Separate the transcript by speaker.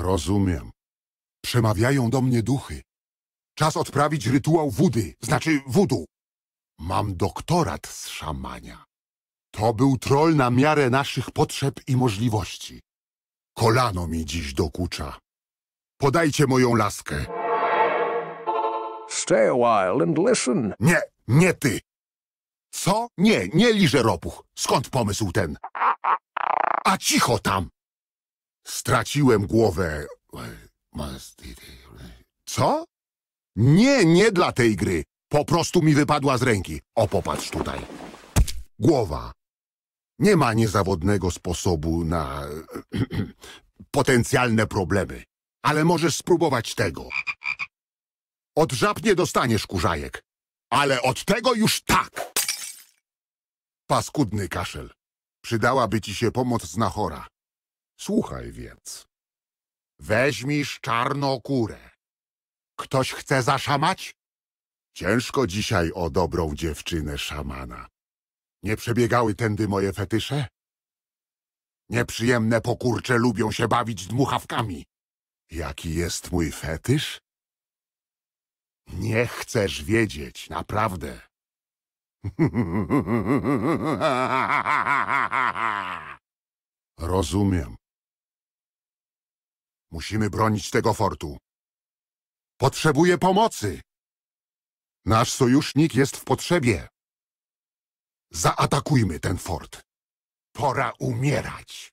Speaker 1: Rozumiem. Przemawiają do mnie duchy. Czas odprawić rytuał wudy, znaczy wudu. Mam doktorat z szamania. To był troll na miarę naszych potrzeb i możliwości. Kolano mi dziś dokucza. Podajcie moją laskę.
Speaker 2: Stay a while and listen.
Speaker 1: Nie, nie ty. Co? Nie, nie liżę ropuch. Skąd pomysł ten? A cicho tam! Straciłem głowę. Co? Nie, nie dla tej gry. Po prostu mi wypadła z ręki. O, popatrz tutaj. Głowa. Nie ma niezawodnego sposobu na potencjalne problemy. Ale możesz spróbować tego. Od żab nie dostaniesz kurzajek. Ale od tego już tak! Paskudny kaszel. Przydałaby ci się pomoc znachora. Słuchaj więc. Weźmisz czarnokórę. Ktoś chce zaszamać? Ciężko dzisiaj o dobrą dziewczynę szamana. Nie przebiegały tędy moje fetysze? Nieprzyjemne pokurcze lubią się bawić dmuchawkami. Jaki jest mój fetysz? Nie chcesz wiedzieć, naprawdę. Rozumiem. Musimy bronić tego fortu. Potrzebuję pomocy. Nasz sojusznik jest w potrzebie. Zaatakujmy ten fort. Pora umierać.